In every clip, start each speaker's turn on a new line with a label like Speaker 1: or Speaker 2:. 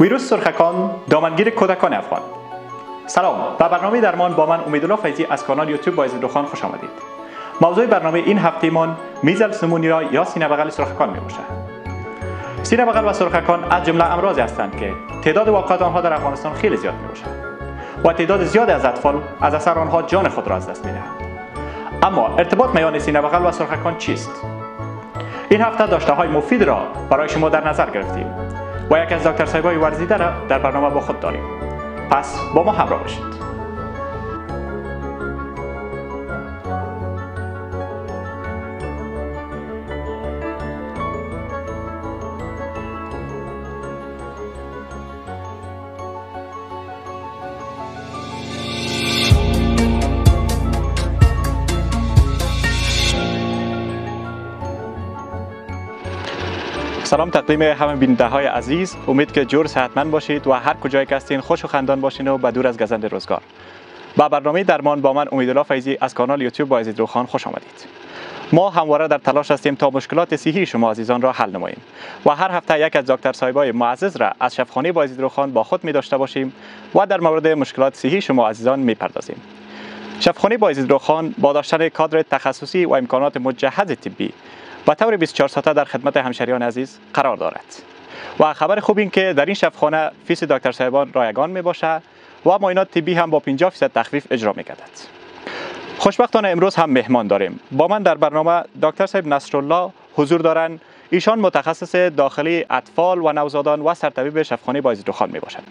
Speaker 1: ویروس سرخکان دامنگیر کودکان افغان سلام به برنامه درمان با من امیدالله فیزی از کانال یوتیوب با دوخان خوش آمدید موضوع برنامه این هفته من میزل را یا سینه بغل سرخکان می باشد سینه بغل و سرخکان از جمله امراضی هستند که تعداد واقعات آنها در افغانستان خیلی زیاد می و تعداد زیاد از اطفال از اثر آنها جان خود را از دست می دهند اما ارتباط میان سینه بغل و سرخکان چیست این هفته داشته های مفید را برای شما در نظر گرفتیم و یکی از دکتر سایبای ورزیده را در برنامه با خود داریم پس با ما همراه باشید سلام تقدیم همه بیننده های عزیز امید که جور صحتمند باشید و هر کجای که هستین خوش و خندان باشین و به دور از گزند روزگار با برنامه درمان با من امید فیزی از کانال یوتیوب با روخان خوش آمدید ما همواره در تلاش هستیم تا مشکلات صحی شما عزیزان را حل نماییم و هر هفته یک از دکتر صاحبای معزز را از شفخانی با روخان با خود می داشته باشیم و در مورد مشکلات صحی شما عزیزان می پردازیم شفخانه با روخان با داشتن کادر تخصصی و امکانات مجهز طبی و طور 24 ساعته در خدمت همشریان عزیز قرار دارد و خبر خوب این که در این شفخانه فیس دکتر صاحبان رایگان می باشه و ماینات طبی هم با 50 فیصد تخفیف اجرا می گردد خوشبختانه امروز هم مهمان داریم با من در برنامه دکتر صاحب نصرالله حضور دارند ایشان متخصص داخلی اطفال و نوزادان و سرطبیب شفخانه دخان می باشد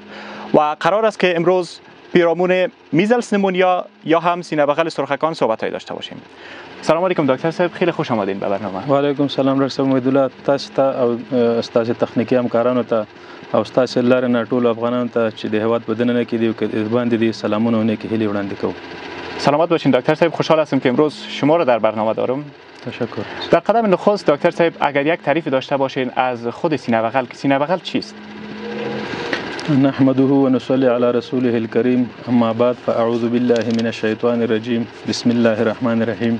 Speaker 1: و قرار است که امروز پیرامون میزلس نمونیا یا هم سینه بغل سرخکان صحبت داشته باشیم سلام علیکم دکتر صاحب خیلی خوش آمدین به برنامه
Speaker 2: و علیکم سلام دکتر صاحب امیدولا تاسو ته او تاسو تخنیکی همکارانو ته او تاسو لاره نه ټول افغانانو ته چې د هواد بدننه کې دی او باندې دی سلامونه او نیکی هیلی وړاندې کوم
Speaker 1: سلامت باشین دکتر صاحب خوشحال هستم که امروز شما را در برنامه دارم
Speaker 2: تشکر
Speaker 1: در قدم نخست دکتر صاحب اگر یک تعریف داشته باشین از خود سینه بغل که سینه بغل چیست
Speaker 2: نحمده ونصلي على رسوله الكريم أما بعد فأعوذ بالله من الشيطان الرجيم بسم الله الرحمن الرحيم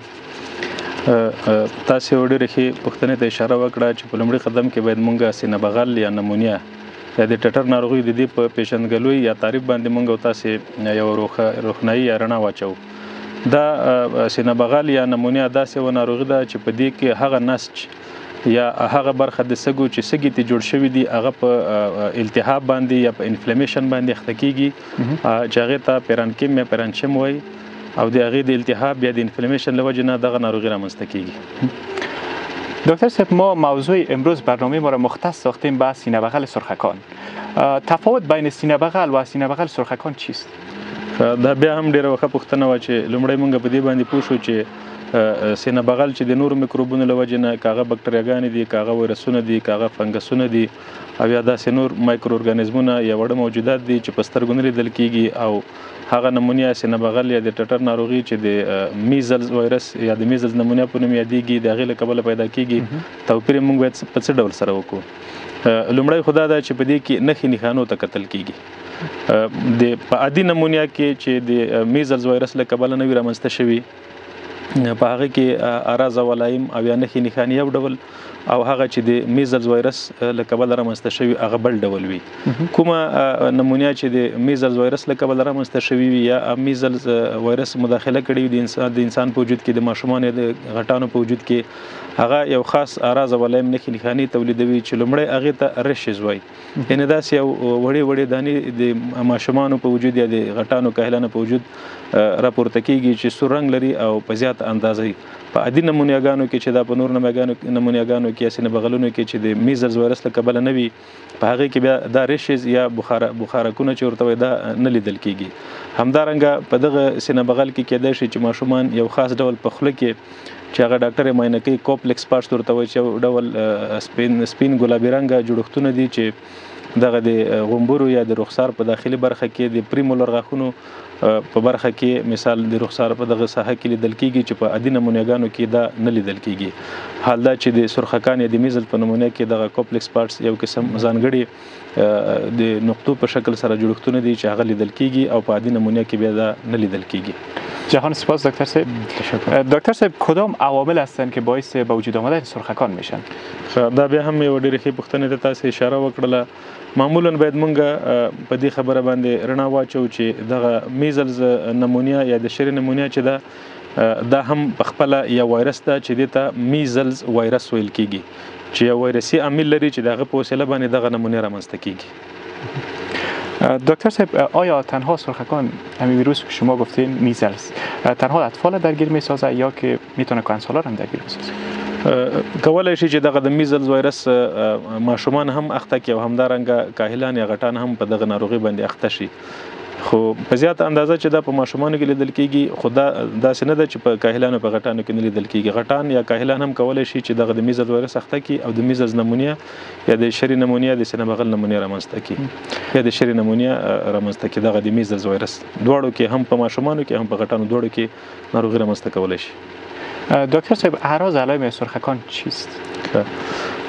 Speaker 2: تاسو ډېر ښه پښتنه ته اشاره وکړه چې په لمړي قدم کې باید مونږه سینه بغل یا نمونیا یا د ټټر ناروغي د دې په پیشندګلوي یا تعریف باندې مونږ او تاسو یو روخه روخنایی یا رڼا واچو دا سینه بغل یا نمونیا داسې و ناروغي ده چې په دې کې هغه نسج یا هغه برخه د سږو چې سږي ته جوړ شوی دي هغه په التهاب باندې یا په انفلیمیشن باندې اخته کیږي چې هغه ته پیرانکیم یا پیرانچیم وای او د هغه د التهاب یا د انفلیمیشن لوجه نه دغه ناروغي رامنځته کیږي
Speaker 1: دکتر صاحب ما موضوع امروز برنامه ما را مختص ساختیم به سینه بغل سرخکان تفاوت بین سینه بغل و سینه بغل سرخکان چیست؟
Speaker 2: دا بیا هم ډېره ښه پوښتنه وه چې لومړی مونږ په دې باندې پوه شو چې سینه بغل چې د نورو میکروبونو له وجې نه کاغه بکټریاګانې دي کاغه ویروسونه دي کاغه فنګسونه دي او یا داسې نور مایکرو ارګانیزمونه یا وړه موجودات دي چې په سترګو نه لیدل کیږي او هغه نمونیا سینه بغل یا د ټټر ناروغي چې د میزلز وایرس یا د میزلز نمونیا په نوم یادېږي د هغې له کبله پیدا کیږي توپیر موږ باید په څه ډول سره وکړو لومړی خدا دا چې په دې کې نښې نښانو ته کتل کیږي د په عادي نمونیا کې چې د میزلز وایرس له کبله نوی رامنځته شوی په هغه کې اراز ولایم او یا نخي نښانی یو ډول او هغه چې د میزلز وایرس له کبله رامنځته شوی هغه بل ډول وي کومه نمونیا چې د میزلز وایرس له کبله رامنځته شوی وي یا میزلز وایرس مداخله کړې د انسان د انسان په وجود کې د ماشومان د غټانو په وجود کې هغه یو خاص اراز ولایم نخي نښانی تولیدوي چې لمړی هغه ته رشز وایي یعنې داسې یو وړې وړې دانې د ماشومانو په وجود یا د غټانو کهلانو په وجود راپورته کیږي چې سور رنګ لري او په زیات اندازه په عادي نمونیاګانو کې چې دا په نور نمونیاګانو نمونیاګانو کې اسې نه بغلونو کې چې د میزلز وایرس له کبله نه وي په هغه کې بیا دا ریشز یا بخار بخارکونه چې ورته وي دا نه لیدل کیږي همدارنګه په دغه سینه بغل کې کېدای شي چې ماشومان یو خاص ډول په خوله کې چې هغه ډاکټر یې معاینه کوي کوپلکس پاست ورته وایي چې یو ډول سپین سپین ګلابي رنګه جوړښتونه دي چې دغه د غومبرو یا د رخسار په داخلي برخه کې د پریمولر غاښونو په برخه کې مثال د رخسار په دغه ساحه کې لیدل کیږي چې په عادي نمونهګانو کې دا نه لیدل کیږي حال دا چې د سرخکان یا د میزل په نمونه کې دغه کوپلکس پارټس یو قسم ځانګړي د نقطو په شکل سره جوړښتونه دي چې هغه لیدل کیږي او په عادي نمونه کې بیا دا نه لیدل کیږي
Speaker 1: جهان سپاس دکتر صاحب دکتر صاحب کدام عوامل هستند که باعث به وجود آمدن سرخکان میشن
Speaker 2: دا بیا هم یو ډیره ښه پوښتنه ده تاسو اشاره وکړه معمولا باید مونږ په دې خبره باندې رڼا واچو چې دغه میزلز نمونیا یا د شری نمونیا چې دا دا هم په خپله یو وایرس ده چې دې ته میزلز وایرس ویل کیږي چې یو وایرسي عامل لري چې د هغه په وسیله باندې دغه نمونې رامنځته کیږي.
Speaker 1: دکتر صاحب آیا تنها سرخکان همین ویروس که شما گفتین میزلز تنها اطفال درگیر می سازه یا که میتونه کهن سالار هم درگیر بسازه
Speaker 2: کولای شي چې دغه د میزلز وایرس ماشومان هم اخته کې او همدارنګه کاهلان یا غټان هم په دغه ناروغي باندې اخته شي خو په زیاته اندازه چې دا په ماشومانو کې لیدل کیږي خو دا داسې نه ده چې په کاهلانو په غټانو کې نه لیدل کیږي غټان یا کاهلان هم کولای شي چې دغه د میزز وایرس اخته کی او د میزز نمونیا یا د شری نمونیا د سینه بغل نمونیا رامنځته کی یا د شری نمونیا رامنځته کی دغه د میزز وایرس دواړو کې هم په ماشومانو کې هم په غټانو دواړو کې ناروغي رامنځته کولای شي
Speaker 1: دکتر صاحب اعراض علائم سرخکان چیست؟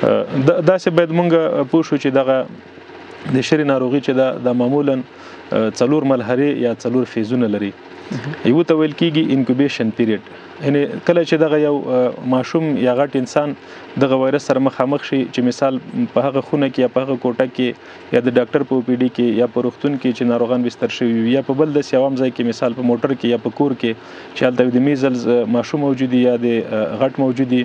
Speaker 2: داسې باید مونږ پوه شو چې دغه د شری ناروغي چې دا د معمولا څلور ملحرې یا څلور فیزونه لري یو ته ویل کیږي انکوبیشن پیریډ یعنی کله چې دغه یو ماشوم یا غټ انسان دغه وایرس سره مخامخ شي چې مثال په هغه خونه کې یا په هغه کوټه کې یا د ډاکټر په پی ډی کې یا په روغتون کې چې ناروغان بستر شوی وي یا په بل د سیوام ځای کې مثال په موټر کې یا په کور کې چې هلته د میزلز ماشوم موجودي یا د غټ موجودي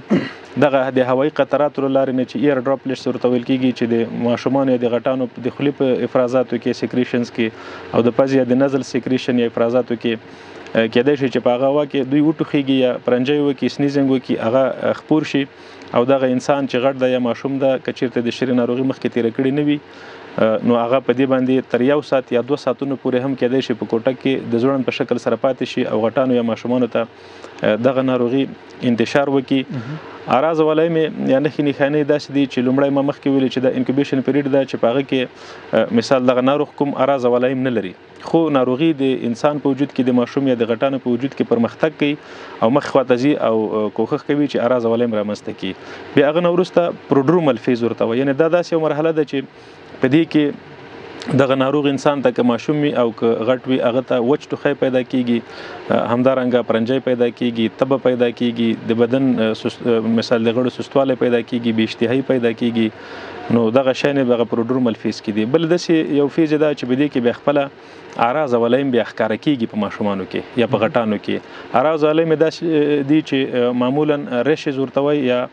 Speaker 2: دغه د هوایي قطراتو له لارې نه چې ایر ډراپلیټس ورته ویل کېږي چې د ماشومانو یا د غټانو د خولې په افرازاتو کې سیکریشنز کې او د پزې یا د نزل سیکریشن یا افرازاتو کې کېدای شي چې په هغه هوا کې دوی وټوخېږي یا پرنجی وکړي سنیزنګ وکړي هغه خپور شي او دغه انسان چې غټ ده یا ماشوم ده که چیرته د شری ناروغي مخکې تیر کړی نه وي نو هغه په دې باندې تر یو ساعت یا دوه ساعتونو پورې هم کېدای شي په کوټه کې د ځوړند په شکل سره پاتې شي او غټانو یا ماشومانو ته دغه ناروغي انتشار وکړي اراز ولای می یا نه خني خانه داسې دي چې لومړی ما مخکې ویل چې د انکوبیشن پیریډ دا چې پاغه کې مثال دغه ناروغ کوم اراز ولایم نه لري خو ناروغي د انسان په وجود کې د ماشوم یا د غټانو په وجود کې پرمختګ کوي او مخ خواتزي او کوښښ کوي چې اراز ولایم رامنځته کی بیا هغه نورسته پروډرومل فیز ورته وي یعنی دا داسې مرحله ده چې په دې کې دغه ناروغ انسان ته که ماشوم وي او که غټ وي هغه ته وچ ټوخی پیدا کیږي همدارنګه پرنجي پیدا کیږي تبه پیدا کیږي د بدن مثال د غړو سستواله پیدا کیږي بې اشتهایی پیدا کیږي نو دغه شی نه دغه پروډرومل فیز کې دی بل د یو فیز دا چې بده کې به خپل اراز ولایم بیا ښکار کیږي په ماشومانو کې یا په غټانو کې اراز ولایم دا دی چې معمولا ریشز ورتوي یا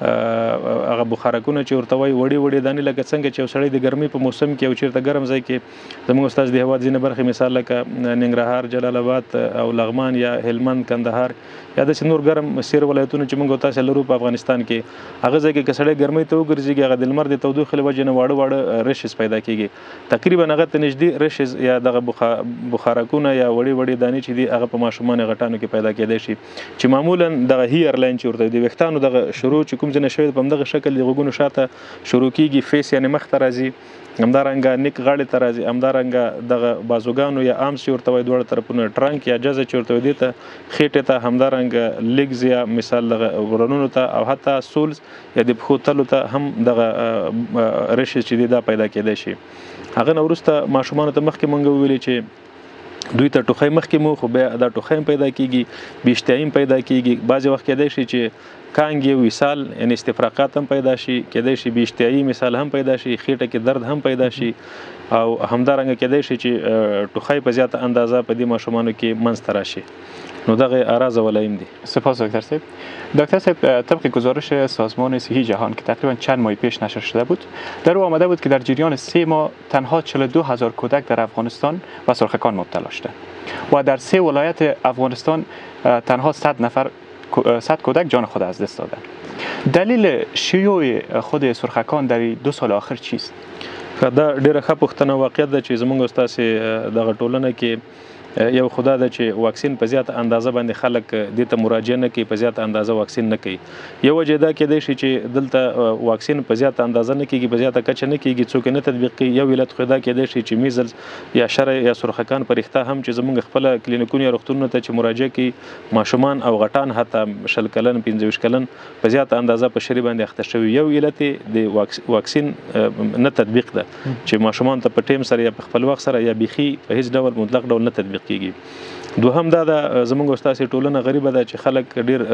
Speaker 2: هغه بخارکونه چې ورته وایي وړي وړي دانې لکه څنګه چې یو سړی د ګرمۍ په موسم کې او چیرته ګرم ځای کې زموږ استاد د هواد ځینې برخې مثال لکه ننګرهار جلال آباد او لغمان یا هلمند کندهار یا د نور ګرم سیر ولایتونه چې موږ تاسو لرو په افغانستان کې هغه ځای کې کسړې ګرمۍ ته وګرځيږي هغه د لمر د تودوخې له وجې نه واړه واړه ریشز پیدا کیږي تقریبا هغه ته نږدې ریشز یا دغه بخارکونه یا وړي وړي دانې چې دي هغه په ماشومان غټانو کې پیدا کېدای شي چې معمولا دغه هیر لاین چې ورته د ویښتانو دغه شروع چې کوم ځنه شوی په همدغه شکل د غوګونو شاته شروع کیږي فیس یعنی مخ ته راځي همدارنګه نیک غاړې ته راځي همدارنګه دغه بازوګانو یا آمس چې ورته وایي دواړه طرفونه ټرنک یا جزه چې ورته وایي دې ته خېټې ته همدارنګه لیګز یا مثال دغه ورنونو ته او حتی سولز یا د پښو تلو ته هم دغه ریشز چې دي دا پیدا کېدای شي هغه نه وروسته ماشومانو ته مخکې مونږ ویلي چې دوی ته ټوخی مخکې مو خو بیا دا ټوخی هم پیدا کیږي بیشتیایم هم پیدا کیږي بعضې وخت کېدای شي چې کانګ یو وصال یعنی استفراقات هم پیدا شي کېدای شي بیشتیایي مثال هم پیدا شي خېټه کې درد هم پیدا شي او همدارنګه کېدای شي چې ټوخی په زیاته اندازه په دې ماشومانو کې منځته راشي نو دغه اراز ولایم دي
Speaker 1: سپاس دکتر صاحب دکتر صاحب طبق گزارش سازمان صحی جهان که تقریبا چند ماه پیش نشر شده بود در او آمده بود که در جریان سه ماه تنها چهل و دو هزار کودک در افغانستان به سرخکان مبتلا شده و در سه ولایت افغانستان تنها صد نفر صد کودک جان خود از دست داده دلیل شیوع خود سرخکان در دو سال آخر چیست؟
Speaker 2: دا ډیره ښه پوښتنه واقعیت ده چې زمونږ تاسو دغه ټولنه کې یو خو دا ده چې واکسین په زیاته اندازه باندې خلک دې ته مراجعه نه کوي، په زیاته اندازه واکسین نه کوي. یو وجه دا کېدای شي چې دلته واکسین په زیاته اندازه نه کېږي، په زیاته کچه نه کېږي، څوک یې نه تطبیق کوي. یو علت خو یې دا کېدای شي چې میزلز یا شری یا سرخکان په رښتا هم چې زموږ خپله کلینیکونو یا روغتونونو ته چې مراجعه کوي، ماشومان او غټان حتی شل کلن، پنځه ویشت کلن په زیاته اندازه په شری باندې اخته شوي وي. یو علت یې د واکسین نه تطبیق ده. چې ماشومان ته په ټیم سره یا په خپل وخت سره یا بيخي په هیڅ ډول مطلق ډول نه تطبیق کیږي دوهم دا د زمونږ استاد ټولنه غریبه ده چې خلک ډیر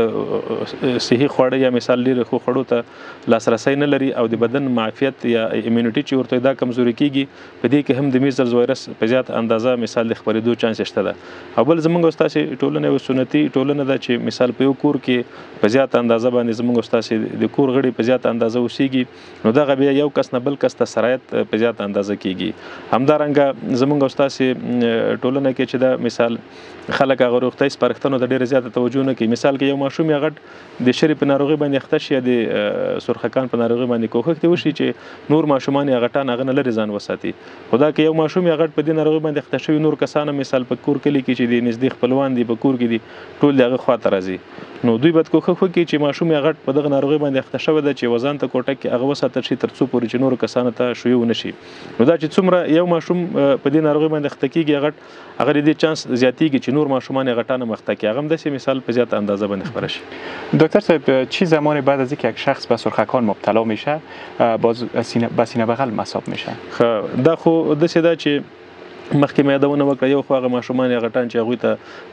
Speaker 2: صحي خواړه یا مثال ډیر خو خړو ته لاسرسي نه لري او د بدن معافیت یا ایمونټي چې ورته دا کمزوري کیږي په دې کې هم د میزلز وایرس په زیات اندازه مثال د خبرېدو چانس شته ده او بل زمونږ استاد ټولنه او سنتي ټولنه ده چې مثال په یو کور کې په زیات اندازه باندې زمونږ استاد د کور غړي په زیات اندازه اوسېږي نو دغه بیا یو کس نه بل کس ته سرایت په زیاته اندازه کیږي همدارنګه زمونږ استاد سي ټولنه کې چې دا مثال خلک هغه روغتي سپارښتنو ته ډیره زیاته توجه نه کوي مثال کې یو ماشوم یا غټ د شری په ناروغي باندې اخته شي د سرخکان په ناروغي باندې کوښښ دی وشي چې نور ماشومان یا غټان هغه نه لري ځان وساتي خدا کې یو ماشوم یا غټ په دې ناروغي باندې اخته شوی نور کسانه مثال په کور کې لیکي چې د نږدې خپلوان دي په کور کې دي ټول دغه خواته راځي نو دوی باید کوښښ وکړي چې ماشوم یا غټ په دغه ناروغي باندې اخته شوی ده چې یوه ځانته کوټه کې هغه وساتل شي تر څو پورې چې نورو کسانو ته شوی ونه شي نو دا چې څومره یو ماشوم په دې ناروغي باندې اخته کېږي غټ هغه د دې چانس زیاتېږي چې نور ماشومان یې غټانه مخته کېږي هغه هم داسې مثال په زیاته اندازه باندې خبره شي
Speaker 1: دکتر صاحب چی زمانی بعد از اینکه یک شخص به سرخکان مبتلا میشه باز به سینه بغل مصاب میشه
Speaker 2: خب دا خو داسې ده چې مخکې مې یادونه وکړه یو خو هغه ماشومان یا غټان چې هغوی ته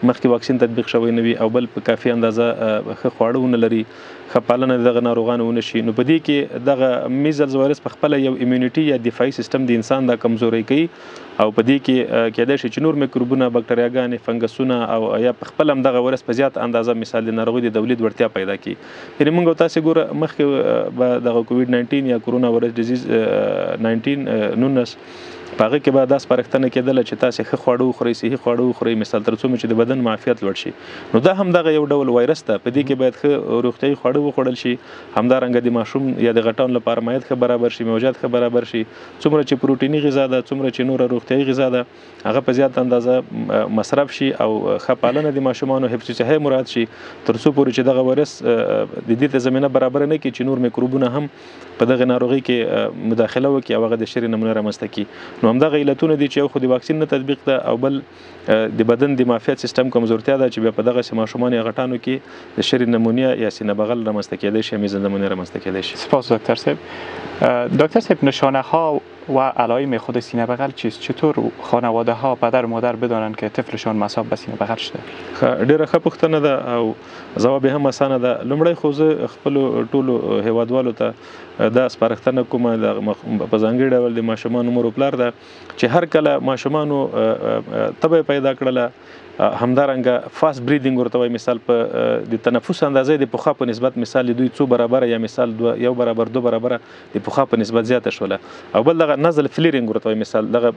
Speaker 2: مخکې واکسین تطبیق شوی نه وي او بل په کافي اندازه ښه خواړه ونه لري ښه پالنه دغه ناروغانو ونه شي نو په دې کې دغه میزلز وایرس په خپله یو امیونټي یا دفاعي سیستم د انسان دا کمزوری کوي او په دې کې کېدای شي چې نور میکروبونه بکټریاګانې فنګسونه او یا په خپل هم دغه وایرس په زیات اندازه مثال د ناروغي د تولید وړتیا پیدا کوي یعنې موږ تاسو ګوره مخکې به دغه کوویډ 19 یا کورونا وایرس ډیزیز 19 19 په هغه کې به دا سپارښتنه کېدله چې تاسې ښه خواړه وخورئ، صحي خواړه وخورئ، مثال تر څو مو چې د بدن معافیت لوړ شي. نو دا هم دغه یو ډول وایرس ده، په دې کې باید ښه روغتیايي خواړه وخوړل شي، همدارنګه د ماشوم یا د غټانو لپاره مایعات ښه برابر شي، میوجات ښه برابر شي، څومره چې پروټیني غذا ده، څومره چې نوره روغتیايي غذا ده، هغه په زیاته اندازه مصرف شي او ښه پالنه د ماشومانو حفظ الصحه مراعات شي، تر څو پورې چې دغه وایرس د دې ته زمینه برابره نه کړي چې نور میکروبونه هم په دغه ناروغي کې مداخله وکړي او هغه د شری نمونه رامنځته کړي نو همدغه علتونه دي چې یو خو د واکسین نه تطبیق ده او بل د بدن د معافیت سیستم کمزورتیا ده چې بیا په دغه ماشومان یا غټانو کې د شری نمونیا یا سینه بغل رامنځته کېدای شي میزه نمونه رامنځته کېدای شي
Speaker 1: سپاس ډاکټر صاحب ډاکټر صاحب نشانه ها و علایم خود سینه بغل چیست چطور خانواده ها پدر و مادر بدانند که طفلشان مصاب به سینه بغل شده؟
Speaker 2: ښه ډېره ښه پوښتنه ده او ځواب یې هم اسانه ده. لومړی خو زه خپلو ټولو هېوادوالو ته دا سپارښتنه کوم د په ځانګړي ډول د ماشومانو مور و پلار ته چې هر کله ماشومانو تبه پیدا کړله همدارنګه فاست بریدینګ ورته وایي مثال په د تنفس اندازه یې د پخوا په نسبت مثال د دوی څو برابره یا مثال دوه یو برابر دوه برابره د پخوا په نسبت زیاته شوله او بل دغه نزل فلیرینګ ورته وایي مثال دغه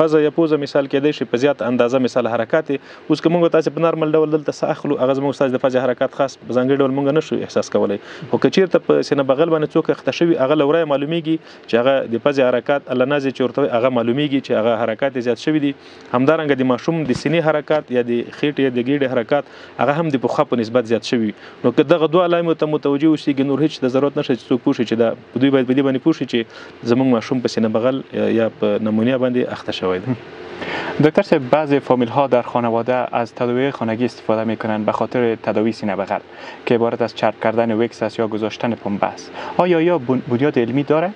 Speaker 2: پزه یا پوزه مثال کېدای شي په زیات اندازه مثال حرکات اوس که موږ تاسو په نارمل ډول دلته ساه اخلو هغه زموږ استاد د پزې حرکات خاص په ځانګړي ډول موږ نه شو احساس کولای خو که چیرته په سینه بغل باندې څوک اخته شوي هغه لورای معلومیږي چې هغه د پزې حرکات الله نازې چورته هغه معلومیږي چې هغه حرکات زیات شوي دي همدارنګه د ماشوم د سینې حرکات یا د خېټې یا د ګېډې حرکات هغه هم د پخوا په نسبت زیات شوي وي. نو که دغه دوه علایمو ته متوجه اوسېږي، نور هېڅ د ضرورت نشته چې څوک پوه شي چې دا دوی باید په دې باندې پوه شي چې زموږ ماشوم په سینه بغل یا په نمونیا باندې اخته شوی دی.
Speaker 1: دکتر صاحب بعضی فامیل ها در خانواده از تداوی های خانگی استفاده می کنند به خاطر تداوی سینه بغل که عبارت از چرب کردن وکس است یا گذاشتن پنبه است آیا یا بنیاد علمی دارد؟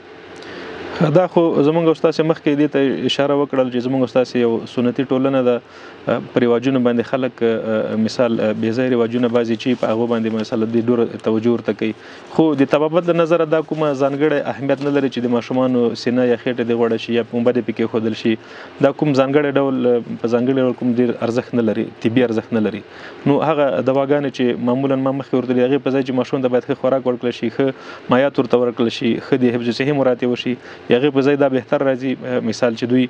Speaker 2: دا خو زمونږ استاد مخکې دې ته اشاره وکړل چې زمونږ استاد یو سنتي ټولنه ده پر رواجونو باندې خلک مثال بې ځای رواجونه بازي چې په هغه باندې مثلا د ډور توجه ورته کوي خو د طبابت له نظر دا کومه ځانګړې اهمیت نه لري چې د ماشومان سینه یا خېټه دی غوړه شي یا پومبه دې پکې خودل شي دا کوم ځانګړې ډول په ځانګړې ډول کوم ډیر ارزښت نه لري طبي ارزښت نه لري نو هغه دواګانې چې معمولا ما مخکې ورته هغه په ځای چې ماشوم ته باید ښه خوراک ورکړل شي ښه مایات ورته ورکړل شي ښه د حفظ صحي مراتب وشي هغه په ځای دا بهتر راځي مثال چې دوی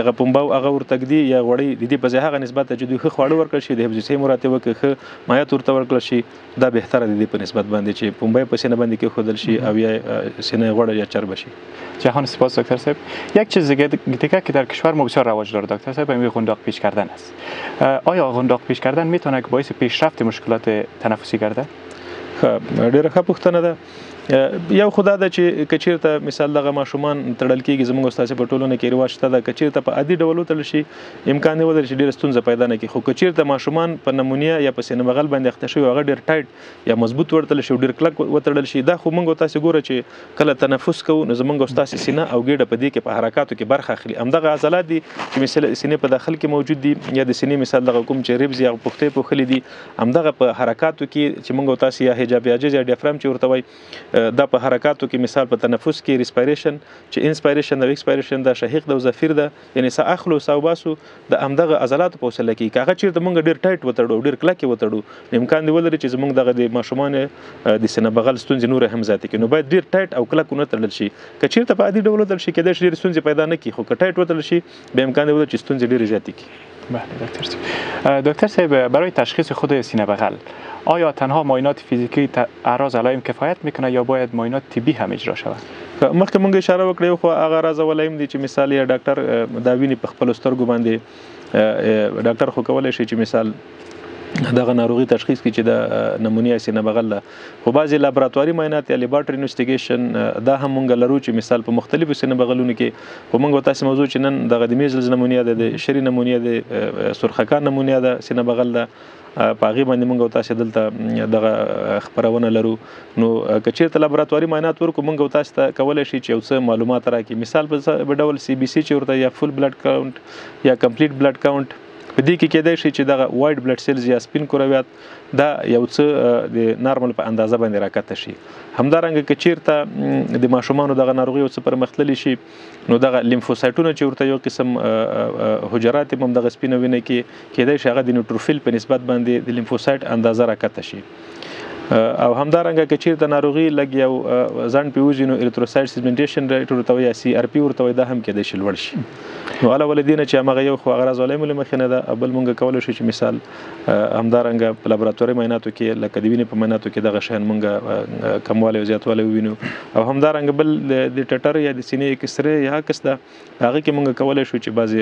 Speaker 2: دغه پمباو هغه ورته ګدي یا غوړي د دې په ځای هغه نسبت چې دوی ښه خواړه ورکړل شي د حفظ صحي مراتب کې ښه مایات ورته ورکړل شي دا بهتر دي په نسبت باندې چې پمبای په سینه باندې کې خودل شي او یا سینه غوړه یا چرب شي
Speaker 1: جهان سپاس دکتر صاحب یک چیز دیگه که در کشور ما بسیار رواج داره دکتر صاحب همین قنداق پیچ کردن است است آیا غنداق پیش کردن میتونه که باعث پیشرفت مشکلات تنفسی گرده؟
Speaker 2: خب ډیره ښه پوښتنه ده یو خدا ده چې کچیرته مثال دغه ماشومان تړل کیږي زموږ استاد په ټولنه کې رواج شته ده کچیرته په عادي ډول تړل شي امکان دی ولر چې ډیره ستونزه پیدا نه کی خو کچیرته ماشومان په نمونیا یا په سینمغل باندې اخته شوی هغه ډیر ټایټ یا مضبوط ورتل شي ډیر کلک وتړل شي دا خو موږ تاسو ګوره چې کله تنفس کوو نو زمونږ تاسو سینه او ګډه په دې کې په حرکاتو کې برخه اخلي همدغه عضلات دي چې مثلا سینې په داخل کې موجود دي یا د سینې مثال دغه کوم چې ریبز یا پختې په خلې دي همدغه په حرکاتو کې چې موږ تاسو یا حجاب یا جز یا ډیفرام چې ورته وای دا په حرکاتو کې مثال په تنفس کې ریسپایریشن چې انسپایریشن او ایکسپایریشن دا شهیق د زفیر ده یعنې ساه اخلو ساه وباسو د همدغه عضلاتو په وسیله کېږي که هغه چېرته موږ ډېر ټایټ وتړو او ډېر کلک یې وتړو نو امکان دی ولري چې زموږ دغه د ماشومانو د سینه بغل ستونزې نورې هم زیاتې کړي نو باید ډېر ټایټ او کلک ونه تړل شي که چېرته په عادي ډول وتړل شي کېدای شي ډېرې ستونزې پیدا نه کړي خو که ټایټ وتړل شي بیا امکان دی ولري چې ستونزې ډېرې زیاتې کړي
Speaker 1: بله دکتر صاحب دکتر صاحب برای تشخیص خود سینه بغل آیا تنها معاینات فیزیکی اعراض علائم کفایت میکنه یا باید معاینات طبی هم اجرا شود که
Speaker 2: مخکې مونږ اشاره وکړه یو خو هغه راز ولایم دي چې مثال یا ډاکټر دا ویني په خپل سترګو باندې ډاکټر خو کولای شي چې مثال دغه ناروغي تشخیص کړي چې د نمونیا سینه بغل ده خو بعضې لابراتواري معاینات یا لیبارټري انوستیګیشن دا هم مونږ لرو چې مثال په مختلفو سینه بغلونو کې خو مونږ تاسو موضوع چې نن دغه د میزلز نمونیا ده د شری نمونیا ده سرخکان نمونیا ده سینه بغل ده په هغې باندې موږ او تاسو دلته دغه خبرونه لرو نو که چیرته لابراتواري معاینات ورکو موږ او تاسو ته کولای شي چې یو څه معلومات راکړي مثال په ډول سی بي سي چې ورته یا فول بلډ کاونټ یا کمپلیټ بلډ کاونټ په دې کې کېدای شي چې دغه وایډ بلډ سیلز یا سپین کرویات دا یو څه د نارمل په اندازه باندې راکته شي همدارنګه که چیرته د ماشومان دغه ناروغي او څه پرمختللی شي نو دغه لیمفوسایټونه چې ورته یو قسم حجرات هم دغه سپینه وینه کې کېدای شي هغه د نیوټروفیل په نسبت باندې د لیمفوسایټ اندازه راکته شي او همدارنګه که چیرته ناروغي لګ یو ځان پیوزي نو اریتروسایټ سیګمنټیشن ریټ ورته یا سی ار پی ورته دا هم کېدای شي لوړ شي نو علاوه لدینه چې هغه یو خو غرض ولې مل مخینه ده بل مونږ کولای شو چې مثال همدارنګه په لابراتواري معایناتو کې لکه د وینې په معایناتو کې دغه شیان مونږ کموالی او زیاتوالی ووینو او همدارنګه بل د ټټر یا د سینې اکسرې یا عکس ده هغه کې مونږ کولای شو چې بعضې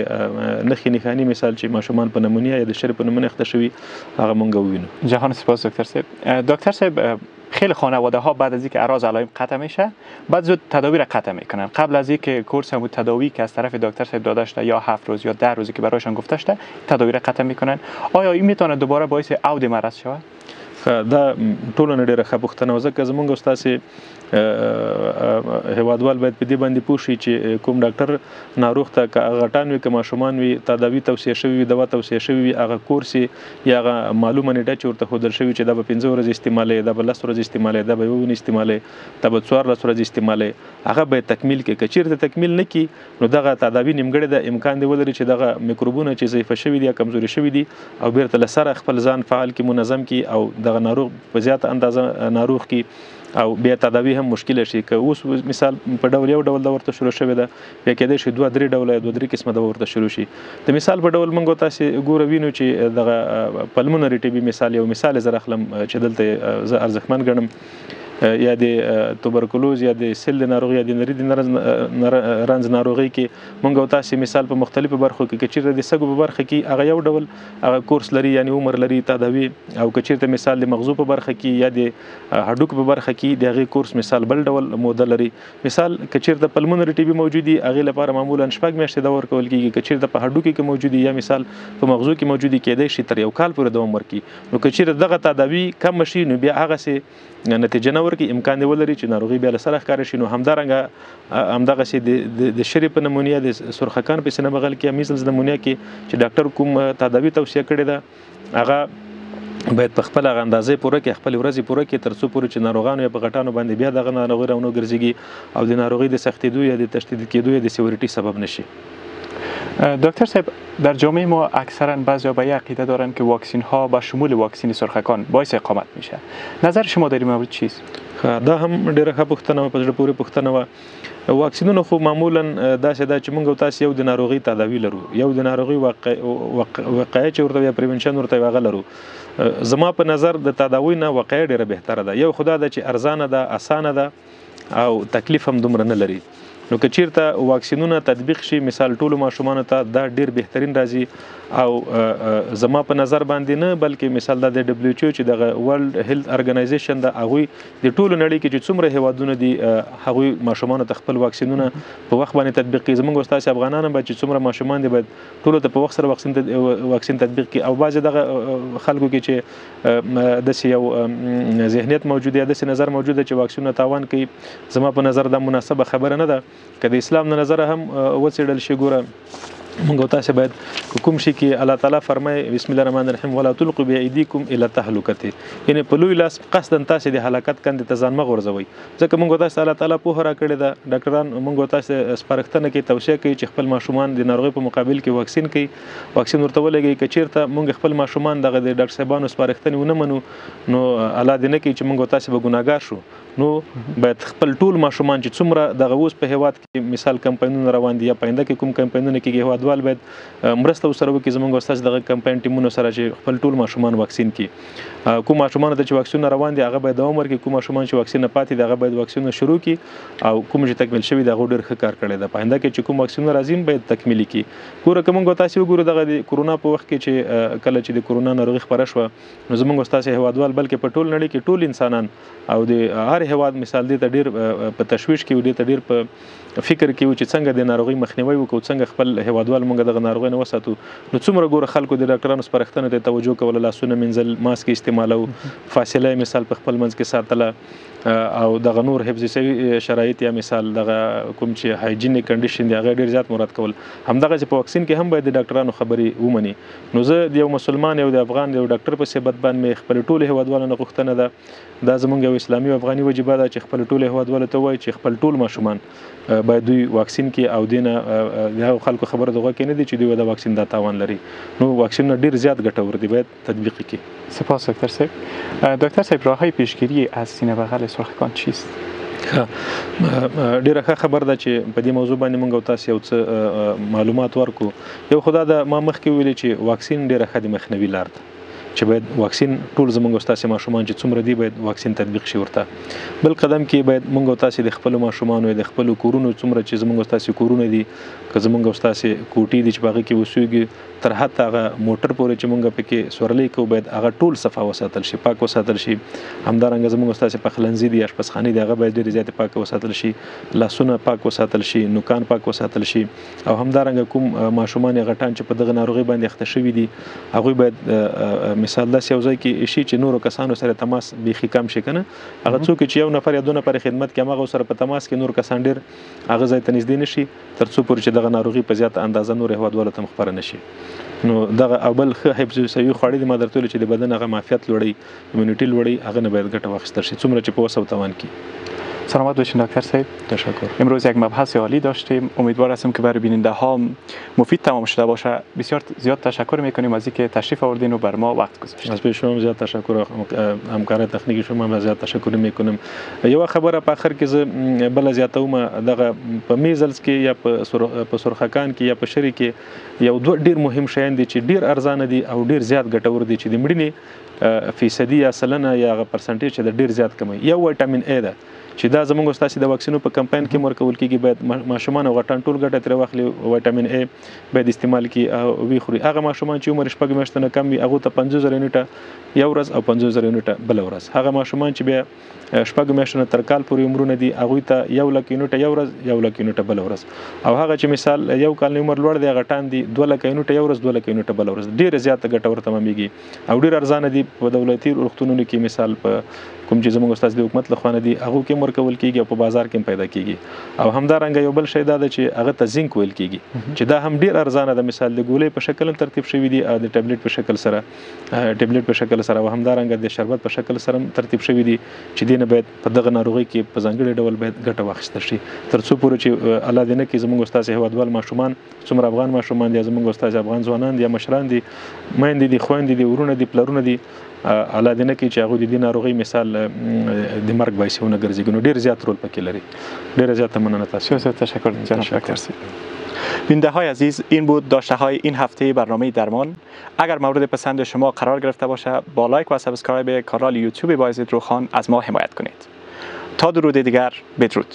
Speaker 2: نښې نښاني مثال چې ماشومان په نمونیا یا د شری په نمونیا اخته شوي هغه مونږ ووینو
Speaker 1: جهان سپاس ډاکټر صاحب ډاکټر صاحب خیلی خانواده ها بعد از اینکه اعراض علایم قطع میشه بعد زود تداوی را قطع میکنن قبل از اینکه کورس هم تداوی که از طرف دکتر صاحب داده شده یا هفت روز یا ده روزی که برایشان گفته شده تداوی را قطع میکنن آیا این میتونه دوباره باعث عود مرض شود
Speaker 2: دا ټولو نه ډېره ښه پوښتنه وه ځکه زمونږ او ستاسې هیوادوال باید په دې باندې پوه شي چې کوم ډاکټر ناروغ ته که هغه غټان وي که ماشومان وي تداوي توصیه شوي وي دوا توصیه شوي وي هغه کورس یې یا هغه معلومه نیټه چې ورته ښودل شوې چې دا به پنځه ورځې استعمالوې، دا به لس ورځې استعمالوې، دا به یوه اونۍ استعمالوې، دا به څوارلس ورځې استعمالوې، هغه باید تکمیل کړې، که چیرته تکمیل نه کړې نو دغه تداوي نیمګړې ده، امکان دې ولري چې دغه میکروبونه چې ضعیفه شوي دي یا کمزوري شوي دي او بیرته له سره خپل ځان فعال کړي، منظم کړي او دغه ناروغ په زیاته اندازه ناروغ کړي او بیا تداوي هم مشکله شي، که اوس مثال په ډول یو ډول دوا ورته شروع شوې ده. یا کېدای شي دوه درې ډوله دوه درې قسمه دوا ورته شروع شي د مثال په ډول موږ تاسو ګوره وینو چې دغه پلمونري ټي بي مثال یو مثال زر اخلم چې دلته زه ارزښتمن ګڼم یا د توبرکلوز یا د سل د ناروغي یا د نری د رنز ناروغي کې مونږ تاسو مثال په مختلفو برخو کې کچیرته د سګو په برخه کې هغه یو ډول هغه کورس لري یعنی عمر لري تداوی او کچیرته مثال د مغزو په برخه کې یا د هډوک په برخه کې د هغه کورس مثال بل ډول موده لري مثال که چیرته پلمونري ټي بي موجودي هغه لپاره معمولا شپږ میاشتې دوام ورکول کیږي که چیرته په هډوکي کې موجودي یا مثال په مغزو کې موجودي کېدای شي تر یو کال پورې دوام ورکړي نو که چیرته دغه تداوی کم شي نو بیا هغه سي نتیجه نه ورکړي امکان دی ولري چې ناروغي بیا له سره ښکار شي نو همدارنګه همدغه سي د شری په نمونیا د سرخکان په سینه بغل کې میزلز نمونیا کې چې ډاکټر کوم تداوی توصیه کړې ده هغه باید په خپل غندازې پوره کې خپل ورځې پوره کې ترڅو پوره چې ناروغانو په غټانو باندې بیا دغه ناروغي راونو ګرځيږي او د ناروغي د سختېدو یا د تشدید کېدو یا د سیورټي سبب نشي
Speaker 1: دکتر صاحب در جامعه ما اکثرا بعضی به عقیده دارن که واکسین ها به شمول واکسین سرخکان باعث اقامت میشه نظر شما در این مورد چیست
Speaker 2: دا هم ډیره ښه پوښتنه په زړه پورې پوښتنه و واکسینونه خو معمولا داسې ده چې موږ او تاسو یو د ناروغي تداوی لرو یو د ناروغي وقایع چې ورته یا پریونشن ورته واغ لرو زما په نظر د تداوی نه وقایع ډیره بهتره ده یو خدا ده چې ارزانه ده اسانه ده او تکلیف هم دومره نه لري نو که چیرته واکسینونه تطبیق شي مثال ټولو ماشومان ته دا ډیر بهترین راځي او زما په نظر باندې نه بلکې مثال د دبليو چې د ورلد هیلث ارګنایزیشن د اغوي د ټولو نړۍ کې چې څومره هیوادونه دي هغوی ماشومان ته خپل واکسینونه په وخت باندې تطبیق کوي زمونږ استاد افغانان به چې څومره ماشومان دي باید ټولو ته په وخت سره واکسین واکسین تطبیق کوي او بعضې دغه خلکو کې چې د سې یو ذهنیت موجود دی د سې نظر موجود دی چې واکسینونه تاوان کوي زما په نظر دا مناسبه خبره نه ده که د اسلام د نظره هم وڅېړل شي ګوره موږ او تاسو باید کوم شي کې الله تعالی فرمای بسم الله الرحمن الرحیم ولا تلقوا بأيديكم الى تهلكته یعنی په لوی لاس قصدا تاسو د هلاکت کندې ته ځان مغورځوي ځکه موږ تاسو الله تعالی په هر کړی دا ډاکټران موږ تاسو سپارښتنه کوي توصيه کوي چې خپل ماشومان د ناروغي په مقابل کې واکسین کوي واکسین ورته ولګي کچیرته موږ خپل ماشومان دغه د ډاکټر صاحبانو سپارښتنه ونه منو نو الله دې نه کوي چې موږ تاسو به ګناګار شو نو باید خپل ټول ماشومان چې څومره دغه اوس په هیواد کې مثال کمپاینونه روان دي یا پاینده کې کوم کمپاینونه کېږي هیوادوال باید مرسته وسره وکړي زمونږ استاد دغه کمپاین ټیمونو سره چې خپل ټول ماشومان واکسین کړي کوم ماشومان ته چې واکسینونه روان دي هغه باید دوام ورکړي کوم ماشومان چې واکسین نه پاتې دي هغه باید واکسینونه شروع کړي او کوم چې تکمیل شوی دغه ډېر ښه کار کړی دی پاینده کې چې کوم واکسینونه راځي باید تکمیل کړي ګوره کوم غو تاسو وګورو دغه د کورونا په وخت کې چې کله چې د کورونا ناروغي خبره شو نو زمونږ استاد هیوادوال بلکې په ټول نړۍ کې ټول انسانان او د هر هواد مثال دې ته ډیر په تشویش کې و دې ته ډیر په فکر کې و چې څنګه د ناروغي مخنیوي وکړو څنګه خپل هوادوال مونږ دغه ناروغي نه وساتو نو څومره ګوره خلکو د ډاکټرانو سپارښتنه ته توجه کوله لاسونه منځل ماسک استعمالو فاصله مثال په خپل منځ کې ساتله او دغه نور حفظ شوی شرایط یا مثال دغه کوم چې هایجینیک کنډیشن دی هغه ډیر زیات مراد کول همدغه چې په واکسین کې هم باید د ډاکټرانو خبري ومني نو زه د یو مسلمان یو د افغان د یو ډاکټر په صفت باندې مې خپل ټول هیوادوالو نه غوښتنه ده دا زمونږ یو اسلامي او افغاني وجیبه ده چې خپل ټول هیوادوالو ته وایي چې خپل ټول ماشومان باید دوی واکسین کې او دینه د هغو خلکو خبره دغه کې نه دي چې دوی دا واکسین دا تاوان لري نو واکسین ډیر زیات ګټور دی باید تطبیق کړي
Speaker 1: سپاس دکتر صاحب دکتر صاحب راه های پیشگیری از سینه بغل سرخ کان چیست؟
Speaker 2: ډیره ښه خبر ده چې په دې موضوع باندې مونږ او تاسو یو څه معلومات ورکو یو خدا د ما مخ کې ویل چې واکسین ډیره ښه د مخنیوي لار ده چې باید واکسین ټول زمونږ او تاسو ماشومان چې څومره دی باید واکسین تطبیق شي ورته بل قدم کې باید مونږ او تاسو د خپل ماشومان او د خپل کورونو څومره چې زمونږ او تاسو کورونه دي که زمونږ او تاسو کوټې دي چې باغ کې وسوږي تر حتی هغه موټر پورې چې مونږ پکې سورلۍ کوو باید هغه ټول صفا وساتل شي پاک وساتل شي همدارنګه زمونږ ستاسو پخلنځي دي اشپزخانې دي هغه باید ډېر زیات پاک وساتل شي لاسونه پاک وساتل شي نوکان پاک وساتل شي او همدارنګه کوم ماشومان یا غټان چې په دغه ناروغي باندې اخته شوي دي هغه باید مثال داسې یو ځای کې شي چې نورو کسانو سره تماس بیخي کم شي کنه هغه څوک چې یو نفر یا دوه نفر خدمت کوي هغه سره په تماس کې نور کسان ډېر هغه ځای ته نږدې نشي تر څو پورې چې دغه ناروغي په زیاته اندازه نور هېوادوالو ته هم خپره نه شي نو دغه او بل ښه حفظوسوي خواړه دي ما درته ویل چې د بدن هغه معافیت لوړوي ایمونیټي لوړوي هغه نه باید ګټه واخیستل شي څومره چې په وس او توان کې
Speaker 1: سلامت باشین دکتر صاحب
Speaker 2: تشکر
Speaker 1: امروز یک مبحث عالی داشتیم امیدوار هستم که برای بیننده ها مفید تمام شده باشه بسیار زیاد تشکر میکنیم از اینکه تشریف آوردین و بر ما وقت گذاشتین
Speaker 2: از شما زیاد تشکر همکار تکنیکی شما زیاد تشکر میکنم یوه خبره په اخر کې زه بله زیاتوم، دغه په میزلز کې یا په سرخکان کې یا په شری کې یو دوه ډیر مهم شیان دي چې ډیر ارزانه دي او ډیر زیات ګټور دي چې د مړینې فیصدي یا سلنه یا هغه پرسنټیج چې د ډیر زیات کموي. یو ویټامین ای ده چې دا زموږ ستاسو د واکسینو په کمپاین کې ورکول کیږي باید ماشومان او غټان ټول ګټه ترې واخلي ویټامین ای باید استعمال کړي او ویې خوري. هغه ماشومان چې عمر یې شپږ میاشتو نه کم وي هغو ته پنځوس زره یونټه یو ورځ او 50 زره یونټه بل ورځ هغه ماشومان چې بیا شپږ میاشتو نه تر کال پورې عمرونه دي هغه ته یو لک یونټه یو ورځ یو لک یونټه بل ورځ او هغه چې مثال یو کال نه عمر لوړ دی هغه ټان دي 2 لک یونټه یو ورځ 2 لک یونټه بل ورځ ډیره زیاته ګټه ورته ممیږي او ډیر ارزانه دي په دولتي روغتونونو کې مثال په کوم چې زموږ استاد د حکومت لخوا نه دي هغه کې مر کول کیږي او په بازار کې پیدا کیږي او همدارنګه یو بل شی دا ده چې هغه ته زینک ویل کیږي چې دا هم ډیر ارزانه ده مثال د ګولې په شکل ترتیب شوی دی او د ټابلیټ په شکل سره ټبلیټ په شکل سره او همدارنګه د شربت په شکل سره ترتیب شوی دی چې دینه باید په دغه ناروغي کې په ځانګړي ډول باید ګټه واخیستل شي ترڅو پورې چې الله دې نه کې زموږ استاد هیوادوال ماشومان څومره افغان ماشومان دي زموږ استاد افغان ځوانان دي مشران دي مېندې دي خويندې دي ورونه دي پلرونه دي الله دې نه کې چې هغه دې ناروغي مثال د مرګ بایسونه ګرځي نو ډیر زیات رول پکې لري ډیر زیات مننه تاسو ته
Speaker 1: تشکر جناب بینده های عزیز این بود داشته های این هفته برنامه درمان اگر مورد پسند شما قرار گرفته باشه با لایک و سابسکرایب کانال یوتیوب بایزید روخان از ما حمایت کنید تا درود دیگر بدرود